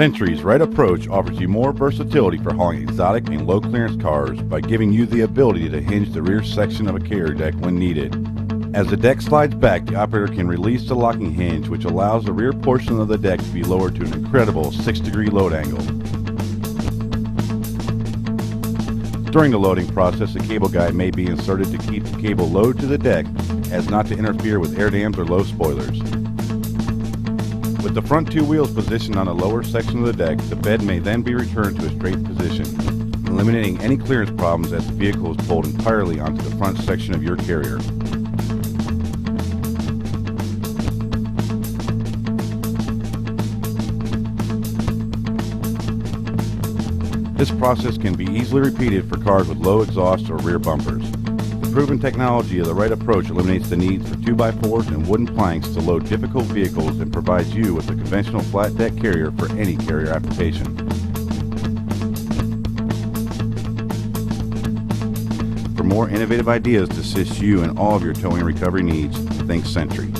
Century's right approach offers you more versatility for hauling exotic and low clearance cars by giving you the ability to hinge the rear section of a carrier deck when needed. As the deck slides back, the operator can release the locking hinge, which allows the rear portion of the deck to be lowered to an incredible 6 degree load angle. During the loading process, a cable guide may be inserted to keep the cable low to the deck as not to interfere with air dams or low spoilers. With the front two wheels positioned on the lower section of the deck, the bed may then be returned to a straight position, eliminating any clearance problems as the vehicle is pulled entirely onto the front section of your carrier. This process can be easily repeated for cars with low exhaust or rear bumpers. Proven technology of the right approach eliminates the needs for 2x4s and wooden planks to load difficult vehicles and provides you with a conventional flat deck carrier for any carrier application. For more innovative ideas to assist you in all of your towing recovery needs, think Century.